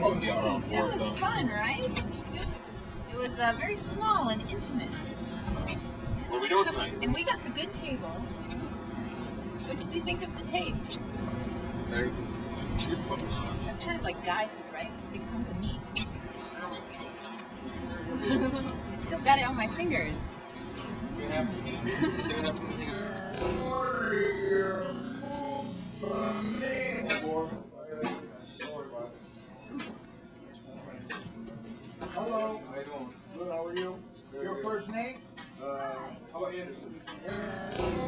was, it was fun, right? It was uh, very small and intimate. What are we doing tonight? And we got the good table. What did you think of the taste? Very It's kind of like guy food, right? Big hunk to meat. I still got it on my fingers. Hello. How you doing? Good, how are you? Very Your good. first name? Uh, oh, Anderson. Anderson.